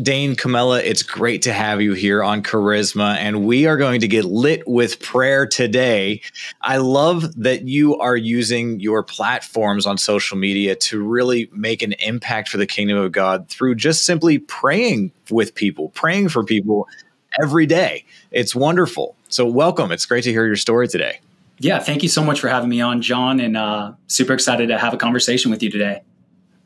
Dayne Kamela, it's great to have you here on Charisma, and we are going to get lit with prayer today. I love that you are using your platforms on social media to really make an impact for the kingdom of God through just simply praying with people, praying for people every day. It's wonderful. So, welcome. It's great to hear your story today. Yeah, thank you so much for having me on, John, and uh, super excited to have a conversation with you today.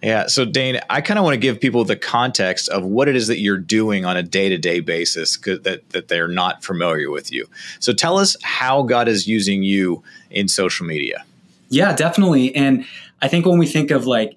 Yeah. So, Dayne, I kind of want to give people the context of what it is that you're doing on a day to day basis that, that they're not familiar with you. So, tell us how God is using you in social media. Yeah, definitely. And I think when we think of like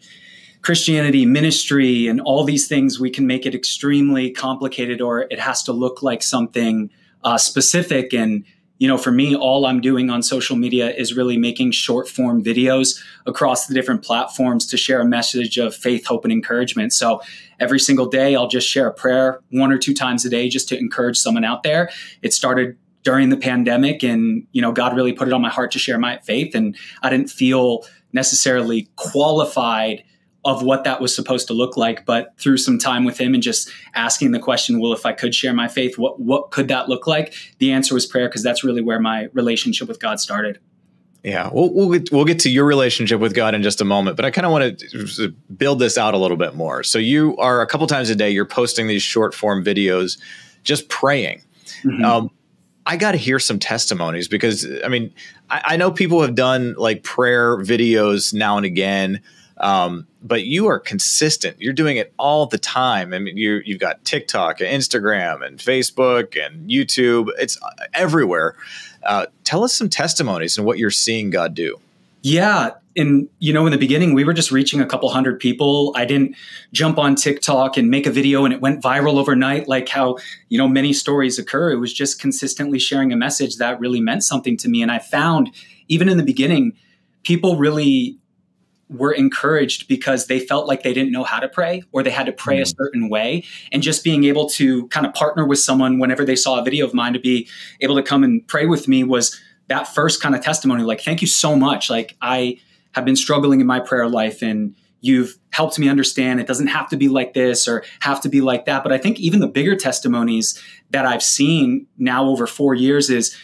Christianity, ministry, and all these things, we can make it extremely complicated or it has to look like something uh, specific. And you know, for me, all I'm doing on social media is really making short form videos across the different platforms to share a message of faith, hope, and encouragement. So every single day, I'll just share a prayer one or two times a day just to encourage someone out there. It started during the pandemic and, you know, God really put it on my heart to share my faith. And I didn't feel necessarily qualified of what that was supposed to look like but through some time with him and just asking the question well if i could share my faith what what could that look like the answer was prayer because that's really where my relationship with god started yeah, we'll we'll get, we'll get to your relationship with God in just a moment, but I kind of want to build this out a little bit more. So you are a couple times a day you're posting these short form videos, just praying. Mm-hmm. Um, I got to hear some testimonies because I mean I, I, know people have done like prayer videos now and again, um, but you are consistent. You're doing it all the time. I mean, you you've got TikTok and Instagram and Facebook and YouTube. It's everywhere. Uh, tell us some testimonies and what you're seeing God do. Yeah. And, you know, in the beginning, we were just reaching a couple hundred people. I didn't jump on TikTok and make a video and it went viral overnight, like how, you know, many stories occur. It was just consistently sharing a message that really meant something to me. And I found, even in the beginning, people really were encouraged because they felt like they didn't know how to pray or they had to pray mm. a certain way. And just being able to kind of partner with someone whenever they saw a video of mine to be able to come and pray with me was that first kind of testimony like, thank you so much. Like, I have been struggling in my prayer life and you've helped me understand it doesn't have to be like this or have to be like that. But I think even the bigger testimonies that I've seen now over four years is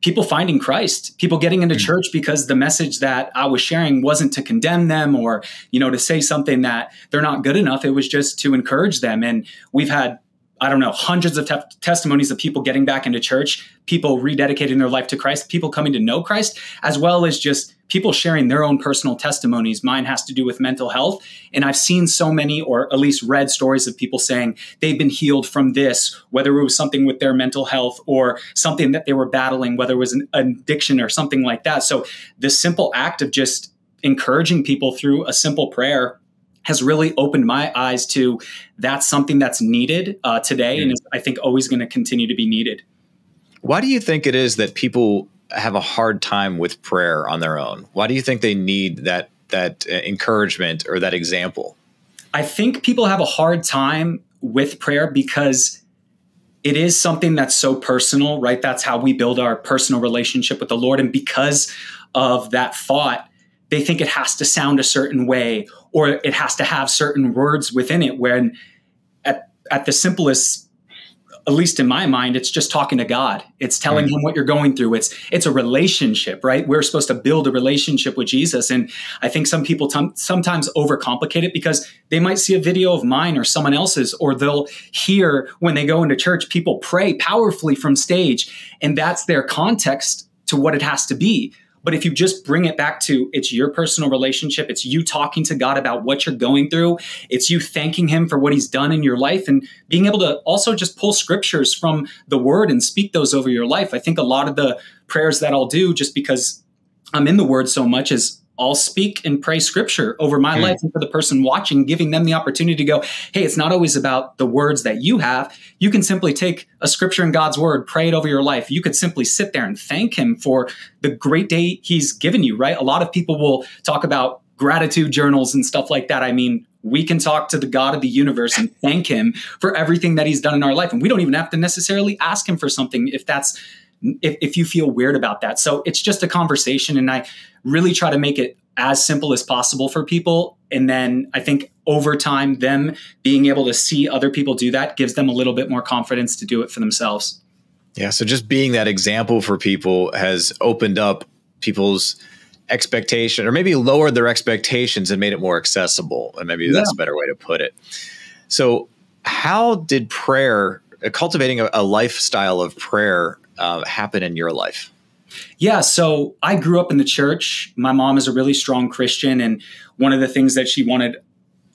people finding Christ, people getting into mm-hmm. church because the message that I was sharing wasn't to condemn them or, you know, to say something that they're not good enough. It was just to encourage them. And we've had I don't know, hundreds of te- testimonies of people getting back into church, people rededicating their life to Christ, people coming to know Christ, as well as just people sharing their own personal testimonies. Mine has to do with mental health. And I've seen so many, or at least read stories of people saying they've been healed from this, whether it was something with their mental health or something that they were battling, whether it was an addiction or something like that. So, this simple act of just encouraging people through a simple prayer has really opened my eyes to that's something that's needed uh, today and is, I think always going to continue to be needed. Why do you think it is that people have a hard time with prayer on their own? Why do you think they need that that uh, encouragement or that example? I think people have a hard time with prayer because it is something that's so personal, right? That's how we build our personal relationship with the Lord. And because of that thought, they think it has to sound a certain way or it has to have certain words within it when at, at the simplest at least in my mind it's just talking to god. It's telling mm-hmm. him what you're going through. It's it's a relationship right? We're supposed to build a relationship with jesus. And i think some people t- sometimes overcomplicate it because they might see a video of mine or someone else's or they'll hear when they go into church people pray powerfully from stage and that's their context to what it has to be but if you just bring it back to it's your personal relationship, it's you talking to God about what you're going through, it's you thanking Him for what He's done in your life, and being able to also just pull scriptures from the Word and speak those over your life. I think a lot of the prayers that I'll do just because I'm in the Word so much is I'll speak and pray scripture over my mm. life and for the person watching, giving them the opportunity to go, hey, it's not always about the words that you have. You can simply take a scripture in God's word, pray it over your life. You could simply sit there and thank Him for the great day He's given you, right? A lot of people will talk about gratitude journals and stuff like that. I mean, we can talk to the God of the universe and thank Him for everything that He's done in our life. And we don't even have to necessarily ask Him for something if that's if, if you feel weird about that. So it's just a conversation. And I really try to make it as simple as possible for people. And then I think over time, them being able to see other people do that gives them a little bit more confidence to do it for themselves. Yeah. So just being that example for people has opened up people's expectation or maybe lowered their expectations and made it more accessible. And maybe that's yeah. a better way to put it. So, how did prayer, cultivating a, a lifestyle of prayer, uh, happen in your life? Yeah, so I grew up in the church. My mom is a really strong Christian, and one of the things that she wanted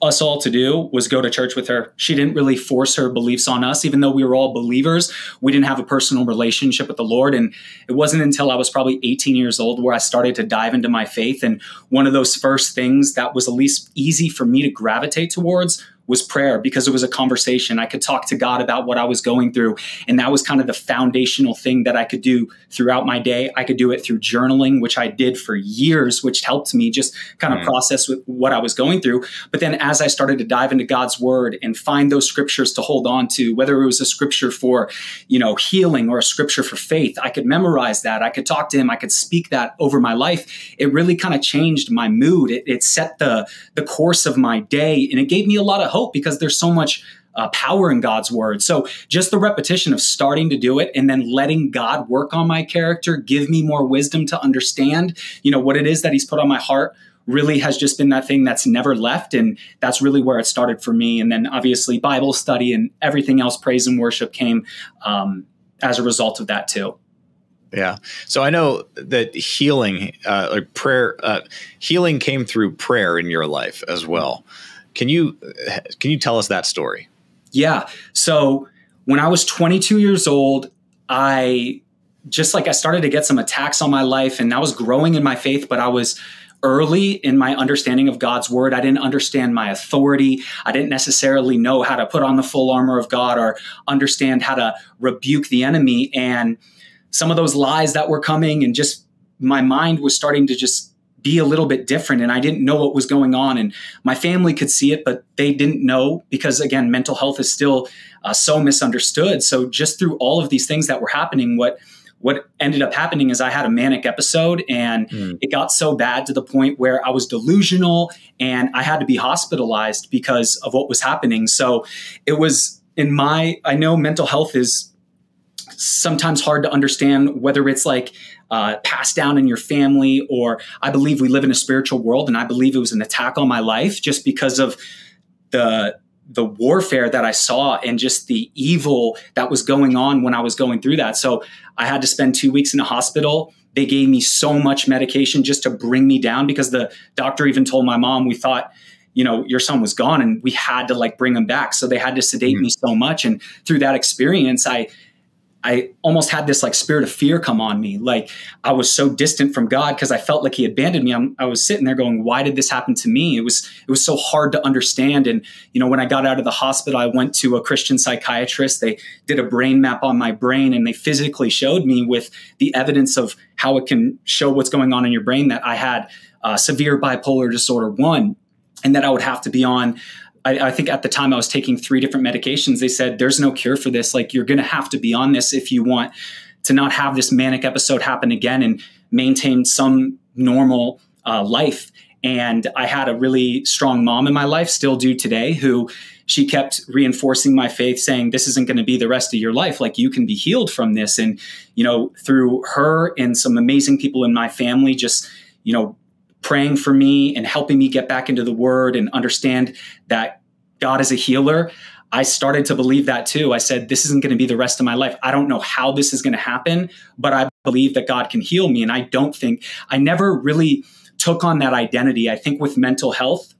us all to do was go to church with her. She didn't really force her beliefs on us, even though we were all believers. We didn't have a personal relationship with the Lord. And it wasn't until I was probably 18 years old where I started to dive into my faith. And one of those first things that was at least easy for me to gravitate towards was prayer because it was a conversation. I could talk to God about what I was going through. And that was kind of the foundational thing that I could do throughout my day. I could do it through journaling, which I did for years, which helped me just kind of mm. process what I was going through. But then as I started to dive into God's word and find those scriptures to hold on to, whether it was a scripture for, you know, healing or a scripture for faith, I could memorize that. I could talk to him. I could speak that over my life. It really kind of changed my mood. It, it set the, the course of my day and it gave me a lot of hope because there's so much uh, power in God's word. So just the repetition of starting to do it and then letting God work on my character, give me more wisdom to understand, you know, what it is that He's put on my heart really has just been that thing that's never left. And that's really where it started for me. And then obviously Bible study and everything else, praise and worship came um, as a result of that too. Yeah. So I know that healing, uh, like prayer, uh, healing came through prayer in your life as well. Can you can you tell us that story? Yeah. So when I was 22 years old, I just like I started to get some attacks on my life and I was growing in my faith, but I was early in my understanding of God's word. I didn't understand my authority. I didn't necessarily know how to put on the full armor of God or understand how to rebuke the enemy. And some of those lies that were coming and just my mind was starting to just be a little bit different and I didn't know what was going on and my family could see it but they didn't know because again mental health is still uh, so misunderstood so just through all of these things that were happening what what ended up happening is I had a manic episode and mm. it got so bad to the point where I was delusional and I had to be hospitalized because of what was happening so it was in my I know mental health is sometimes hard to understand whether it's like uh, passed down in your family, or I believe we live in a spiritual world, and I believe it was an attack on my life just because of the the warfare that I saw and just the evil that was going on when I was going through that. So I had to spend two weeks in a hospital. They gave me so much medication just to bring me down because the doctor even told my mom we thought you know your son was gone and we had to like bring him back so they had to sedate mm-hmm. me so much and through that experience i I almost had this like spirit of fear come on me. Like I was so distant from God because I felt like He abandoned me. I'm, i was sitting there going, "Why did this happen to me?" It was it was so hard to understand. And you know, when I got out of the hospital, I went to a Christian psychiatrist. They did a brain map on my brain, and they physically showed me with the evidence of how it can show what's going on in your brain that I had uh, severe bipolar disorder one, and that I would have to be on I, I, think at the time I was taking three different medications. They said, there's no cure for this. Like, you're going to have to be on this if you want to not have this manic episode happen again and maintain some normal uh, life. And I had a really strong mom in my life, still do today, who she kept reinforcing my faith, saying, This isn't going to be the rest of your life. Like, you can be healed from this. And, you know, through her and some amazing people in my family, just, you know, praying for me and helping me get back into the word and understand that God is a healer. I started to believe that too. I said, this isn't going to be the rest of my life. I don't know how this is going to happen, but I believe that God can heal me. And I don't think, I never really took on that identity. I think with mental health,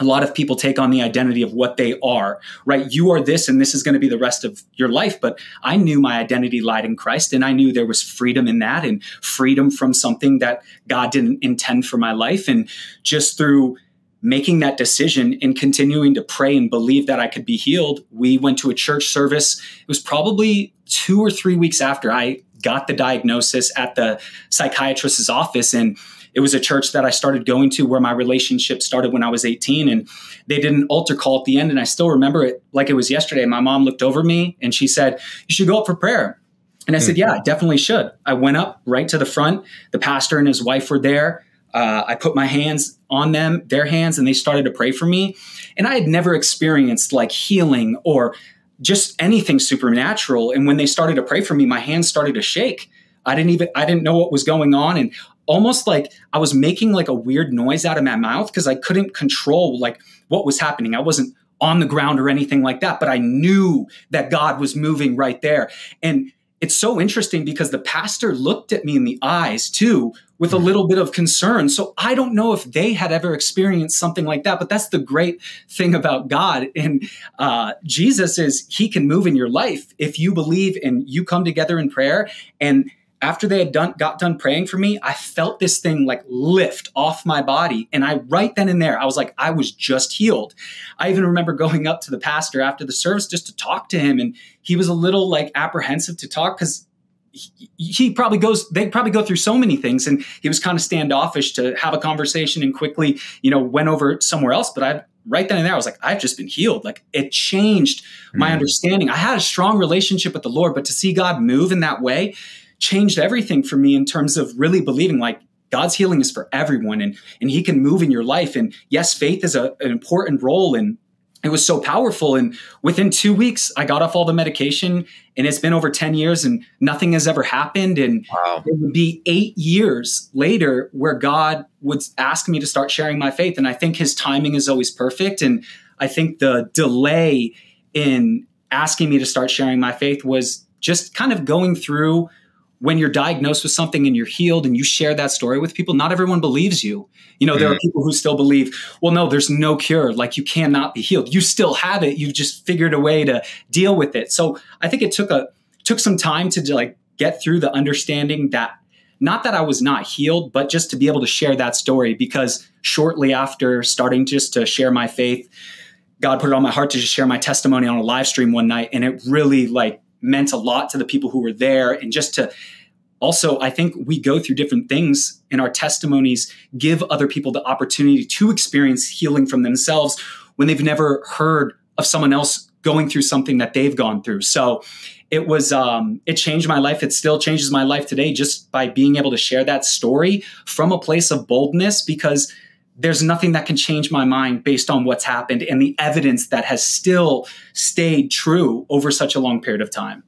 a lot of people take on the identity of what they are, right? You are this and this is going to be the rest of your life. But I knew my identity lied in Christ and I knew there was freedom in that and freedom from something that God didn't intend for my life. And just through making that decision and continuing to pray and believe that I could be healed, we went to a church service. It was probably two or three weeks after I got the diagnosis at the psychiatrist's office. And it was a church that I started going to where my relationship started when I was 18. And they did an altar call at the end. And I still remember it like it was yesterday. My mom looked over me and she said, You should go up for prayer. And I said, hmm. Yeah, I definitely should. I went up right to the front. The pastor and his wife were there. uh, I put my hands on them, their hands, and they started to pray for me. And I had never experienced like healing or just anything supernatural. And when they started to pray for me, my hands started to shake. I didn't even I didn't know what was going on, and almost like I was making like a weird noise out of my mouth because I couldn't control like what was happening. I wasn't on the ground or anything like that, but I knew that God was moving right there. And it's so interesting because the pastor looked at me in the eyes too with a little bit of concern. So I don't know if they had ever experienced something like that, but that's the great thing about God and uh, Jesus is He can move in your life if you believe and you come together in prayer and after they had done got done praying for me i felt this thing like lift off my body and i right then and there i was like i was just healed. I even remember going up to the pastor after the service just to talk to him and he was a little like apprehensive to talk because he, he probably goes they probably go through so many things and he was kind of standoffish to have a conversation and quickly you know went over somewhere else but i right then and there i was like i've just been healed. Like it changed my mm. understanding. I had a strong relationship with the lord but to see god move in that way changed everything for me in terms of really believing like God's healing is for everyone and, and he can move in your life. And yes, faith is a, an important role and it was so powerful. And within two weeks, I got off all the medication and it's been over 10 years and nothing has ever happened. And wow. it would be eight years later where God would ask me to start sharing my faith. And I think his timing is always perfect. And I think the delay in asking me to start sharing my faith was just kind of going through when you're diagnosed with something and you're healed and you share that story with people, not everyone believes you. You know, mm-hmm. there are mm-hmm. people who still believe, well, no, there's no cure. Like you cannot be healed. You still have it. You've just figured a way to deal with it. So I think it took a took some time to like get through the understanding that not that I was not healed, but just to be able to share that story because shortly after starting just to share my faith, God put it on my heart to just share my testimony on a live stream one night. And it really like meant a lot to the people who were there. And just to also i think we go through different things and our testimonies give other people the opportunity to experience healing from themselves when they've never heard of someone else going through something that they've gone through. So it was um, it changed my life. It still changes my life today just by being able to share that story from a place of boldness because there's nothing that can change my mind based on what's happened and the evidence that has still stayed true over such a long period of time.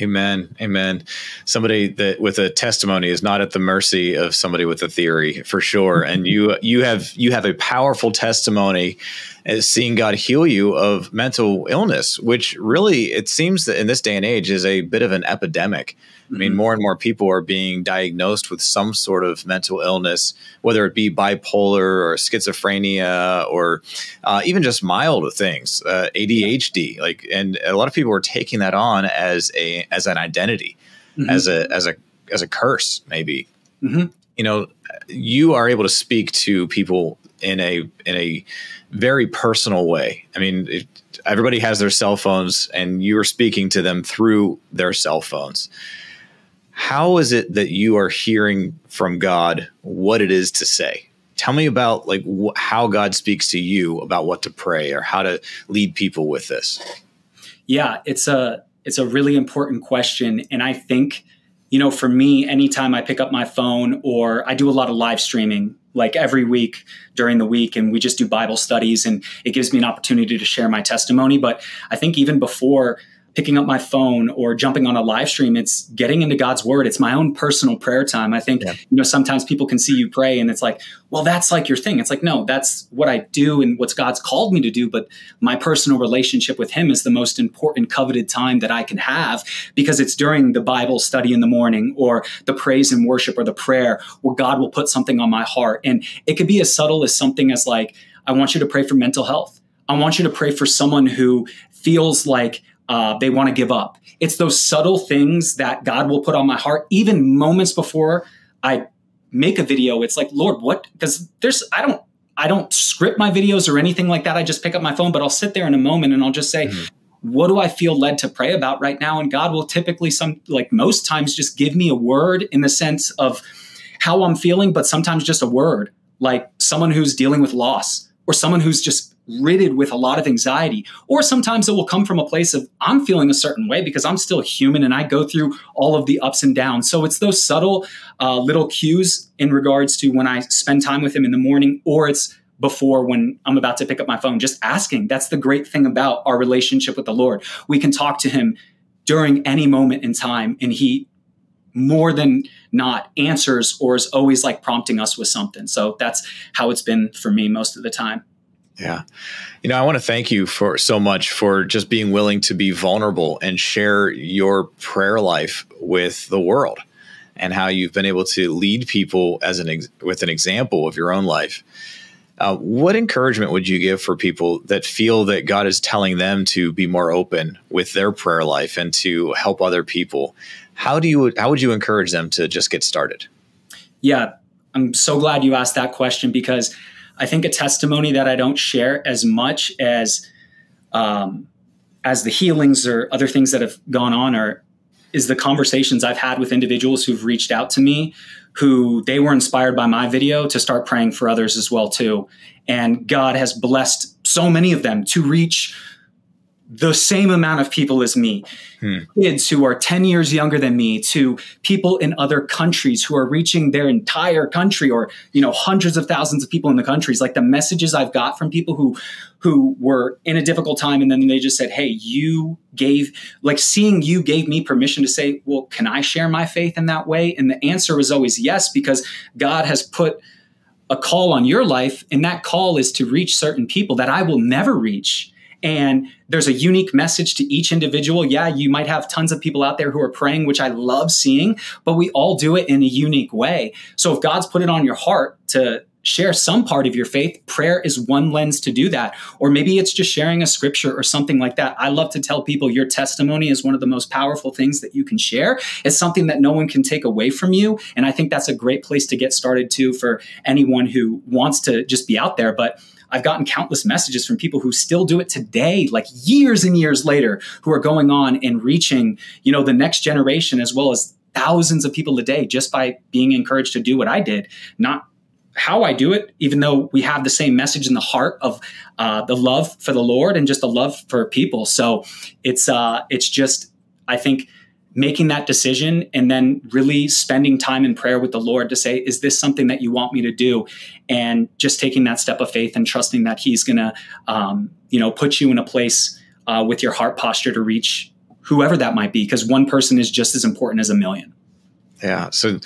Amen. Amen. Somebody that with a testimony is not at the mercy of somebody with a theory for sure. And you you have you have a powerful testimony as seeing God heal you of mental illness, which really it seems that in this day and age is a bit of an epidemic. I mean, mm-hmm. more and more people are being diagnosed with some sort of mental illness, whether it be bipolar or schizophrenia or uh, even just mild things, uh, ADHD. Like, and a lot of people are taking that on as a as an identity, mm-hmm. as a as a as a curse, maybe. Mm-hmm. You know, you are able to speak to people in a in a very personal way. I mean, it, everybody has their cell phones, and you are speaking to them through their cell phones. How is it that you are hearing from God what it is to say? Tell me about like wh- how God speaks to you about what to pray or how to lead people with this. Yeah, it's a it's a really important question, and I think you know for me, anytime I pick up my phone or I do a lot of live streaming like every week during the week and we just do bible studies and it gives me an opportunity to share my testimony. But i think even before picking up my phone or jumping on a live stream it's getting into god's word. It's my own personal prayer time. I think yeah. you know sometimes people can see you pray and it's like well that's like your thing. It's like no that's what i do and what's god's called me to do but my personal relationship with him is the most important coveted time that i can have because it's during the bible study in the morning or the praise and worship or the prayer where god will put something on my heart. And it could be as subtle as something as like i want you to pray for mental health. I want you to pray for someone who feels like uh, they want to give up. It's those subtle things that God will put on my heart, even moments before I make a video. It's like, Lord, what? Because there's, I don't, I don't script my videos or anything like that. I just pick up my phone, but I'll sit there in a moment and I'll just say, mm-hmm. what do I feel led to pray about right now? And God will typically, some like most times, just give me a word in the sense of how I'm feeling, but sometimes just a word, like someone who's dealing with loss or someone who's just ridded with a lot of anxiety. Or sometimes it will come from a place of I'm feeling a certain way because I'm still human and I go through all of the ups and downs. So it's those subtle uh, little cues in regards to when I spend time with him in the morning or it's before when I'm about to pick up my phone, just asking. That's the great thing about our relationship with the Lord. We can talk to him during any moment in time and he more than not answers or is always like prompting us with something. So that's how it's been for me most of the time. Yeah. You know, I want to thank you for so much for just being willing to be vulnerable and share your prayer life with the world and how you've been able to lead people as an ex- with an example of your own life. Uh, what encouragement would you give for people that feel that God is telling them to be more open with their prayer life and to help other people? How do you how would you encourage them to just get started? Yeah, I'm so glad you asked that question because I think a testimony that I don't share as much as um, as the healings or other things that have gone on are is the conversations I've had with individuals who've reached out to me who they were inspired by my video to start praying for others as well too. And God has blessed so many of them to reach the same amount of people as me. Hmm. kids who are 10 years younger than me to people in other countries who are reaching their entire country or you know hundreds of thousands of people in the countries. Like the messages i've got from people who who were in a difficult time and then they just said hey you gave like seeing you gave me permission to say well can i share my faith in that way? And the answer was always yes because god has put a call on your life and that call is to reach certain people that i will never reach and there's a unique message to each individual. Yeah, you might have tons of people out there who are praying, which I love seeing, but we all do it in a unique way. So if God's put it on your heart to share some part of your faith, prayer is one lens to do that. Or maybe it's just sharing a scripture or something like that. I love to tell people your testimony is one of the most powerful things that you can share. It's something that no one can take away from you. And I think that's a great place to get started too for anyone who wants to just be out there. But I've gotten countless messages from people who still do it today, like years and years later, who are going on and reaching, you know, the next generation as well as thousands of people a day just by being encouraged to do what I did, not how I do it, even though we have the same message in the heart of uh, the love for the Lord and just the love for people. So it's uh, it's just I think making that decision and then really spending time in prayer with the Lord to say, is this something that you want me to do? And just taking that step of faith and trusting that He's going to, um, you know, put you in a place uh, with your heart posture to reach whoever that might be, because one person is just as important as a million. Yeah. So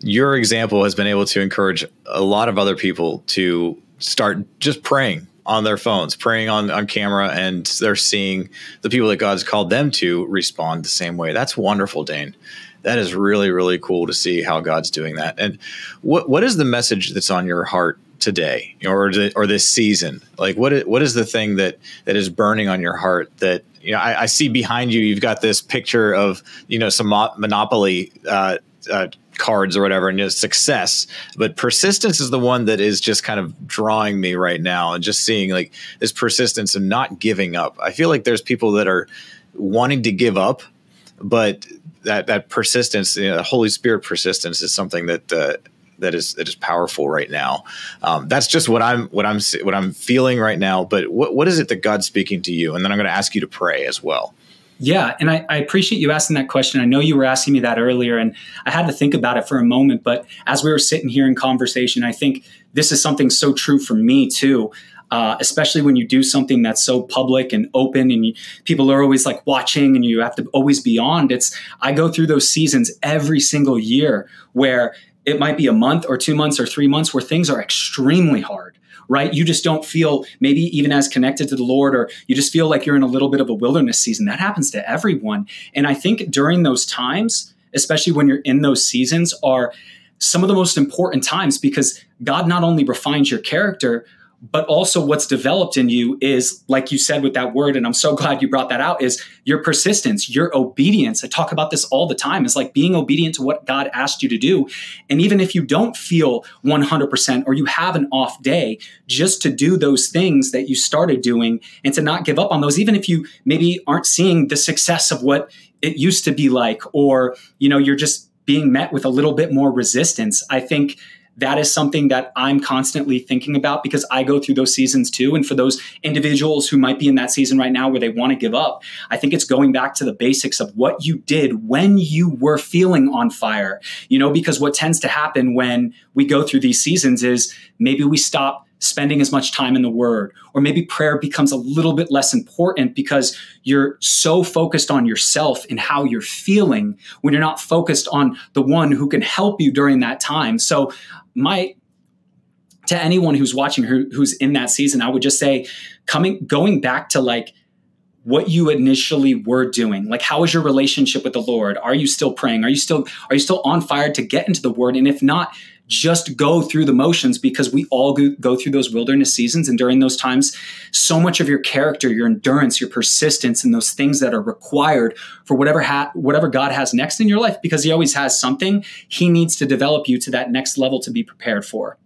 your example has been able to encourage a lot of other people to start just praying on their phones, praying on, on camera, and they're seeing the people that God's called them to respond the same way. That's wonderful, Dayne. That is really, really cool to see how God's doing that. And what what is the message that's on your heart today, or the, or this season? Like, what is, what is the thing that that is burning on your heart that you know? I, I see behind you. You've got this picture of you know some Monopoly uh, uh, cards or whatever and success but persistence is the one that is just kind of drawing me right now and just seeing like this persistence and not giving up i feel like there's people that are wanting to give up but that that persistence you know, holy spirit persistence is something that uh, that is that is powerful right now. Um, that's just what I'm what I'm what I'm feeling right now. But what what is it that God's speaking to you? And then I'm going to ask you to pray as well. Yeah, and I, I, appreciate you asking that question. I know you were asking me that earlier, and I had to think about it for a moment. But as we were sitting here in conversation, I think this is something so true for me too. Uh, especially when you do something that's so public and open, and you, people are always like watching, and you have to always be on. It's I go through those seasons every single year where it might be a month or two months or three months where things are extremely hard right? You just don't feel maybe even as connected to the Lord, or you just feel like you're in a little bit of a wilderness season. That happens to everyone. And I think during those times, especially when you're in those seasons, are some of the most important times because God not only refines your character, but also what's developed in you is like you said with that word and i'm so glad you brought that out is your persistence your obedience. I talk about this all the time. It's like being obedient to what god asked you to do. And even if you don't feel 100% or you have an off day just to do those things that you started doing and to not give up on those even if you maybe aren't seeing the success of what it used to be like or you know you're just being met with a little bit more resistance i think that is something that I'm constantly thinking about because I go through those seasons too. And for those individuals who might be in that season right now where they want to give up, I think it's going back to the basics of what you did when you were feeling on fire. You know, because what tends to happen when we go through these seasons is maybe we stop spending as much time in the word or maybe prayer becomes a little bit less important because you're so focused on yourself and how you're feeling when you're not focused on the one who can help you during that time so my to anyone who's watching who, who's in that season, I would just say coming going back to like what you initially were doing. Like how is your relationship with the Lord? Are you still praying? Are you still are you still on fire to get into the word? And if not, just go through the motions because we all go, go through those wilderness seasons and during those times so much of your character your endurance your persistence and those things that are required for whatever ha- whatever god has next in your life because he always has something he needs to develop you to that next level to be prepared for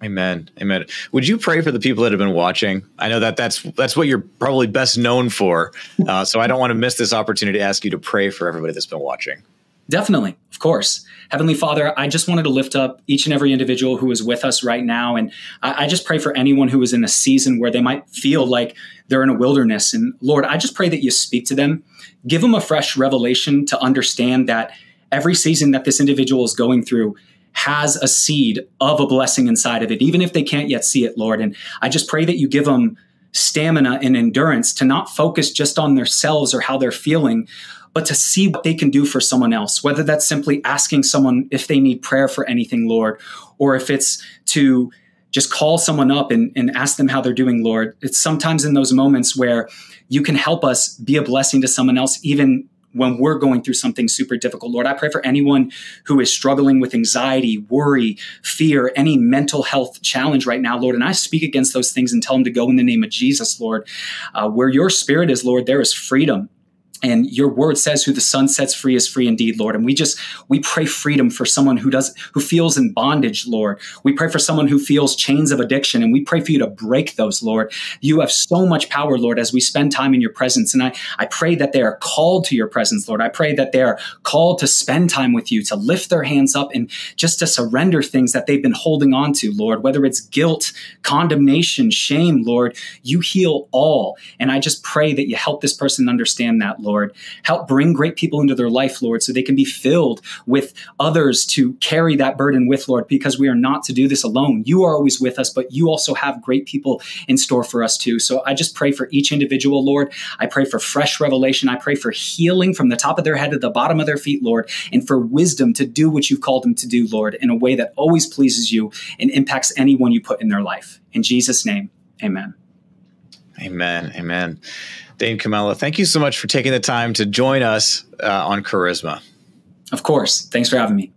Amen. Amen. Would you pray for the people that have been watching? I know that that's that's what you're probably best known for. Uh, so I don't want to miss this opportunity to ask you to pray for everybody that's been watching. Definitely, of course. Heavenly Father, I just wanted to lift up each and every individual who is with us right now. And I, I, just pray for anyone who is in a season where they might feel like they're in a wilderness. And Lord, I just pray that you speak to them, give them a fresh revelation to understand that every season that this individual is going through has a seed of a blessing inside of it, even if they can't yet see it, Lord. And I just pray that you give them stamina and endurance to not focus just on themselves or how they're feeling, but to see what they can do for someone else, whether that's simply asking someone if they need prayer for anything, Lord, or if it's to just call someone up and, and ask them how they're doing, Lord. It's sometimes in those moments where you can help us be a blessing to someone else, even when we're going through something super difficult. Lord, I pray for anyone who is struggling with anxiety, worry, fear, any mental health challenge right now, Lord. And I speak against those things and tell them to go in the name of Jesus, Lord. Uh, where your spirit is, Lord, there is freedom and your word says who the son sets free is free indeed lord. And we just we pray freedom for someone who does who feels in bondage lord. We pray for someone who feels chains of addiction and we pray for you to break those lord. You have so much power lord as we spend time in your presence. And i i pray that they are called to your presence lord. I pray that they are called to spend time with you to lift their hands up and just to surrender things that they've been holding on to lord. Whether it's guilt condemnation shame lord you heal all. And i just pray that you help this person understand that lord Lord. Help bring great people into their life, Lord, so they can be filled with others to carry that burden with, Lord, because we are not to do this alone. You are always with us, but you also have great people in store for us too. So I just pray for each individual, Lord. I pray for fresh revelation. I pray for healing from the top of their head to the bottom of their feet, Lord, and for wisdom to do what you've called them to do, Lord, in a way that always pleases you and impacts anyone you put in their life. In Jesus' name, amen. Amen. Amen. Dayne Kamela, thank you so much for taking the time to join us uh, on Charisma. Of course. Thanks for having me.